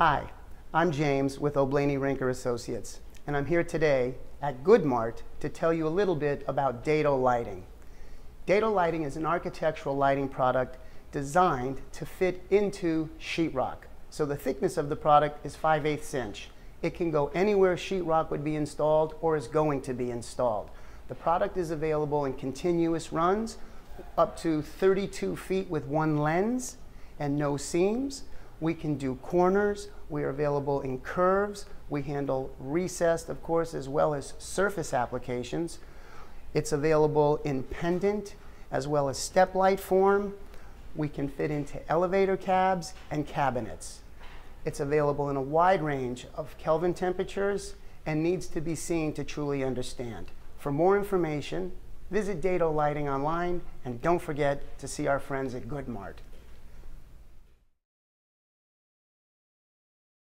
Hi, I'm James with Oblaney Rinker Associates, and I'm here today at Goodmart to tell you a little bit about Dado Lighting. Dado Lighting is an architectural lighting product designed to fit into sheetrock. So the thickness of the product is 5 8 inch. It can go anywhere sheetrock would be installed or is going to be installed. The product is available in continuous runs up to 32 feet with one lens and no seams. We can do corners. We are available in curves. We handle recessed, of course, as well as surface applications. It's available in pendant as well as step light form. We can fit into elevator cabs and cabinets. It's available in a wide range of Kelvin temperatures and needs to be seen to truly understand. For more information, visit Dado Lighting online and don't forget to see our friends at Goodmart.